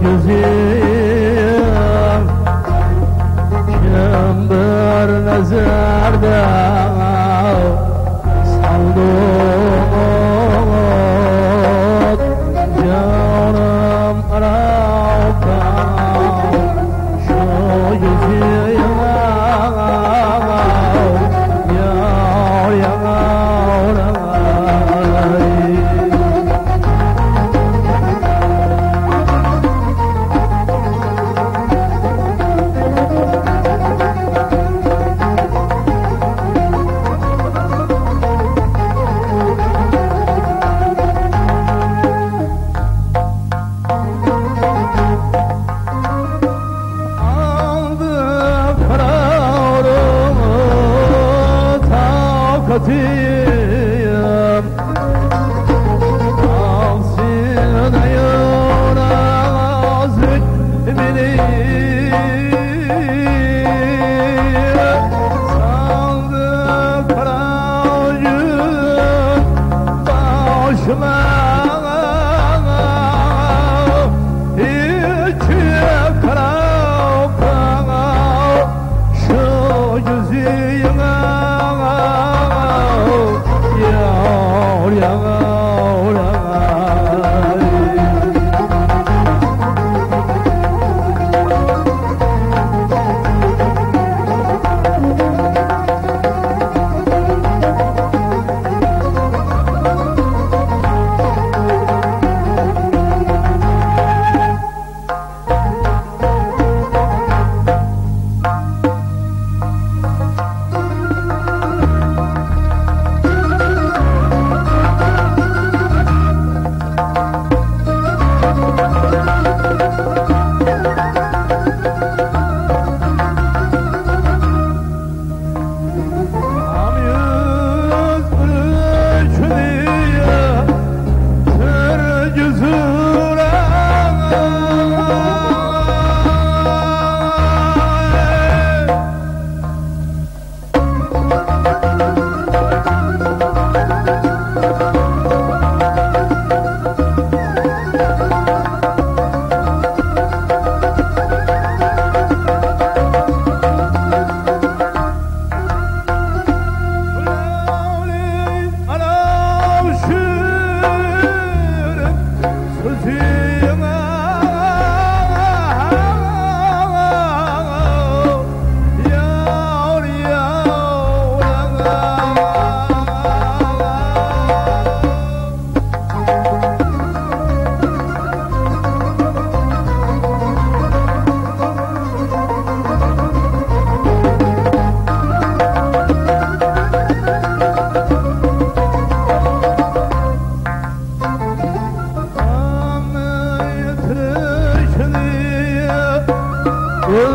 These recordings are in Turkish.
güzel Çember nazarda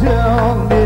tell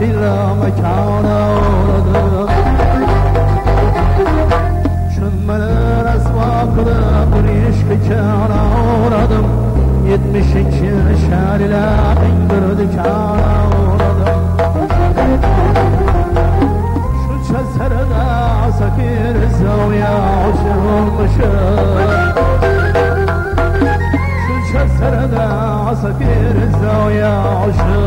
dirama kâra uğradım Şunları rasva kılıp bir işki kâra uğradım Yetmiş iki şerile ingirdi kâra uğradım şu çeserde sakir zavya aşık olmuşum Şu çeserde sakir zavya aşık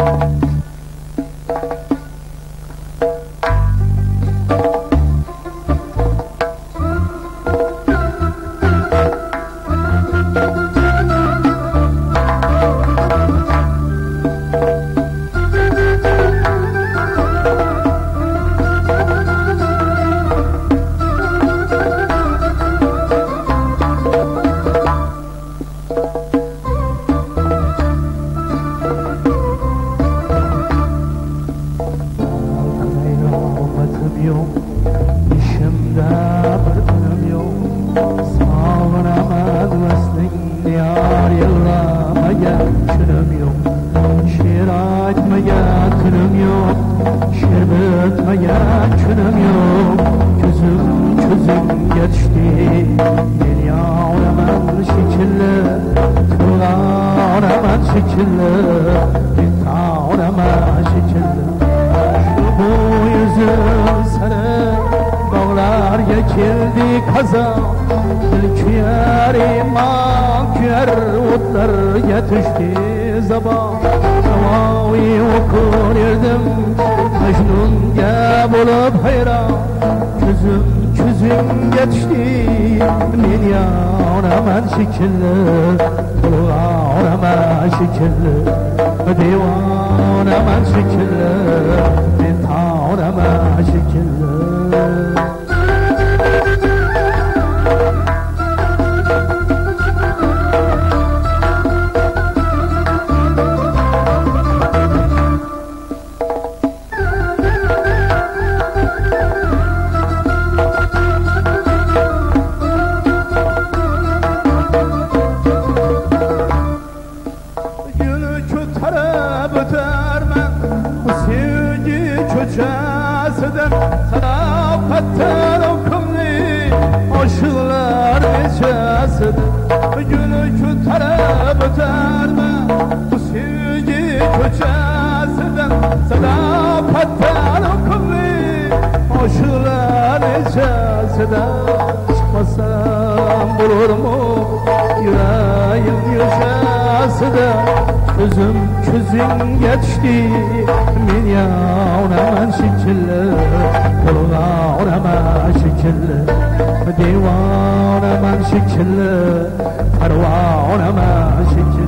Thank geçti. Bir yavraman şekilli. Tuğraman şekilli. Bir tavraman şekilli. Bu yüzüm sana Bağlar geçildi kaza. Tilkiyer iman küyer Otlar yetişti zaman Semavi okur yerdim Mecnun gel bulup hayran. Küzüm küzüm geçti. Min yanaman şekilli Tuluğanaman şekilli. Divanaman şekilli Min tanaman Ömrün geçti milyona şekilli Bulgarama şekilli Divanama şekilli Pervanama şekilli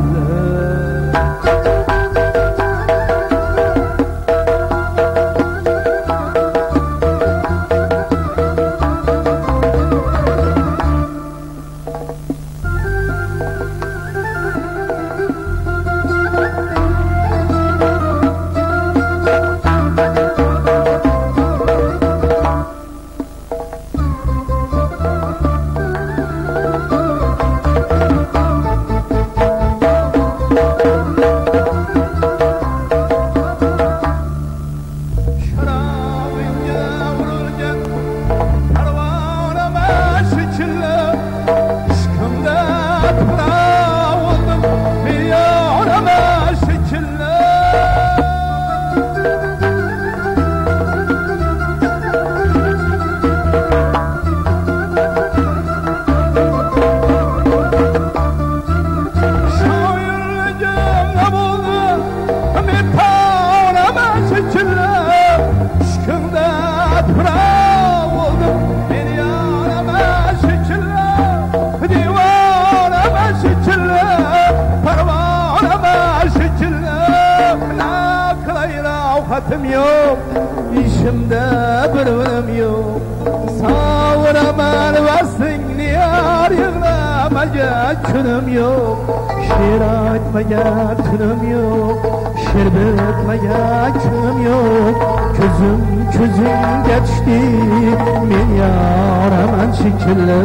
Diyarıma şekilli.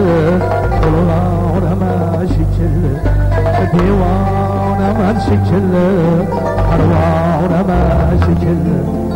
Kullarıma şekilli. Divanıma şekilli. Karvarıma şekilli.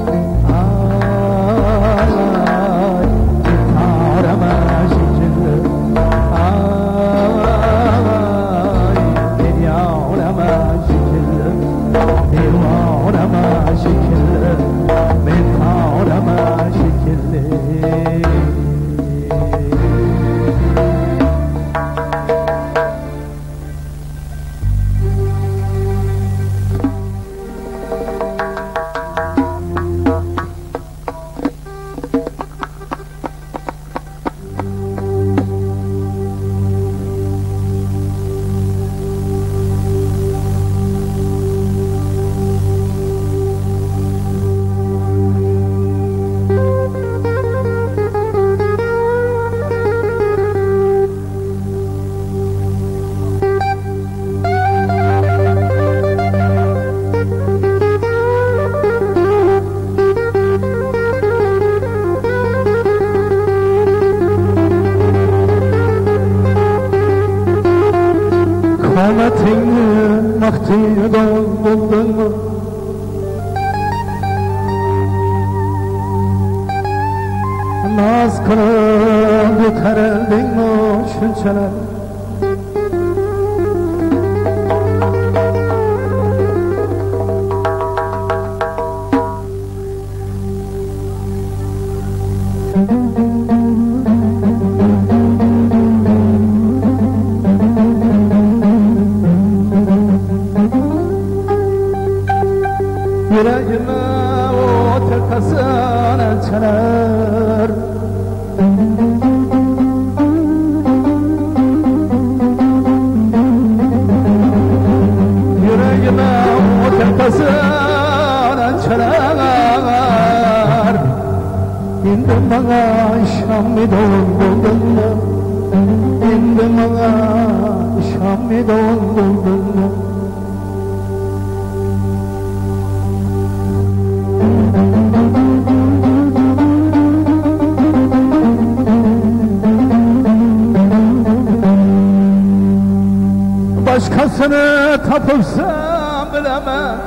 Başkasını tapıpsam bilemem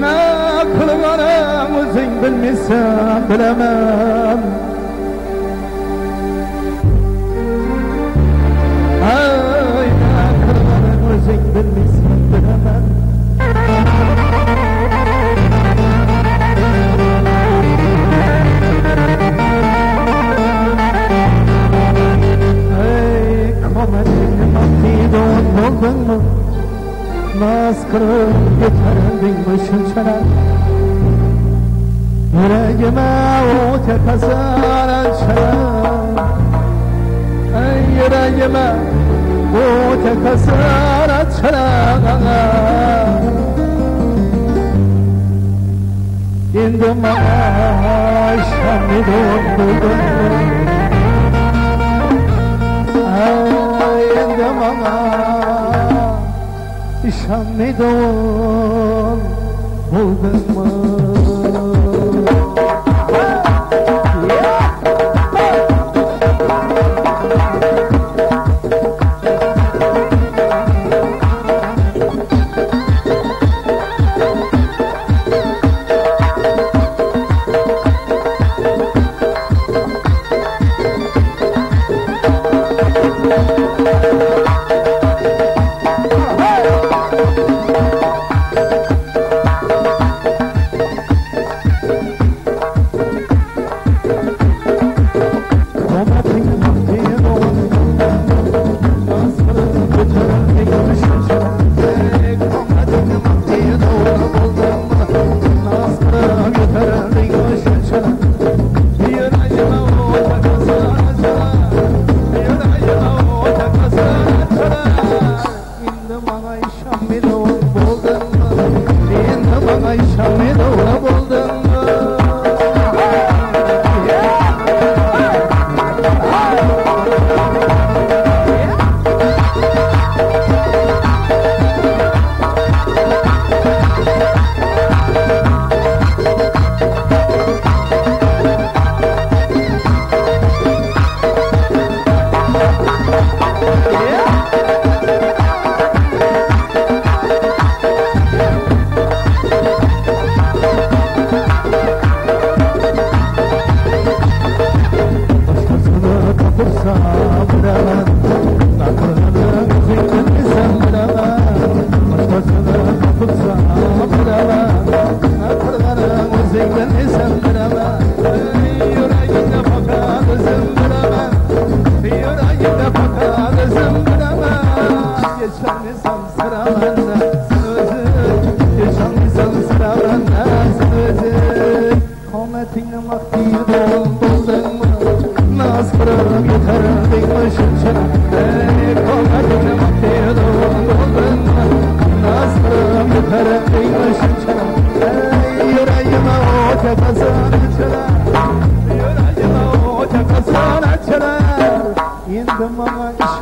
Ne kılganım özün bilmişsen bilemem. Ay ne kılganım özün bilmişsen bilemem. Buldun mu? Naz kırıp yeterendin başın çanar Yüreğime o tekazar açar Ey yüreğime o tekazar açar Şimdi bana şamli doldurdun Ay bana şamli doldurdun buldun mu?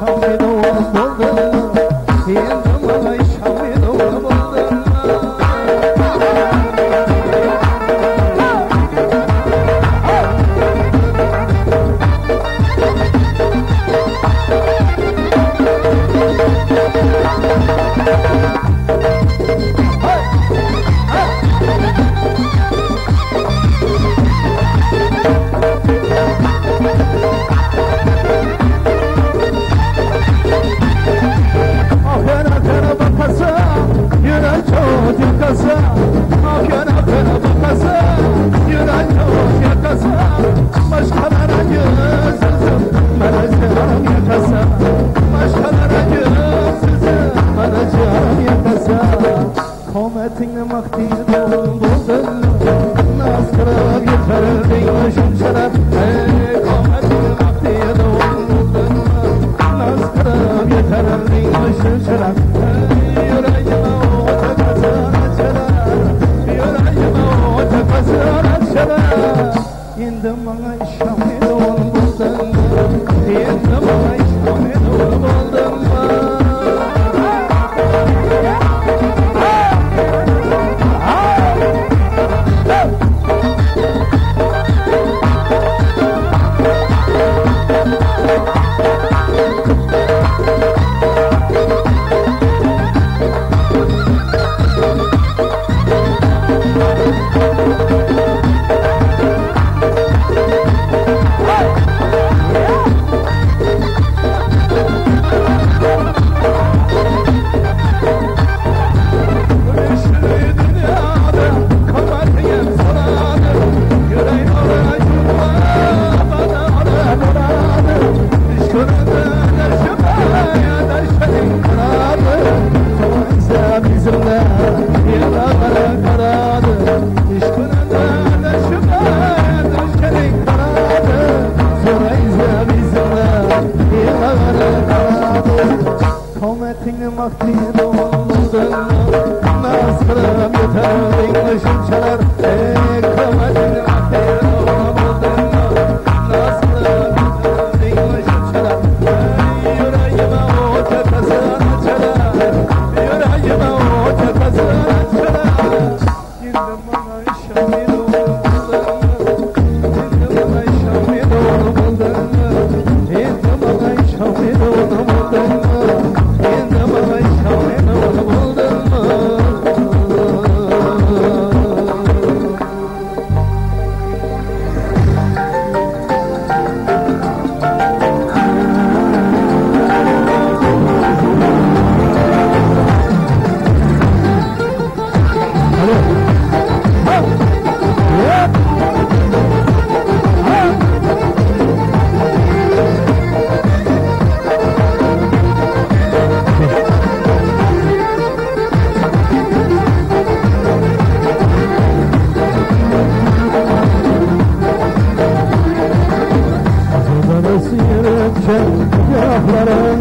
你却我的梦给。Sıyırırken Yahların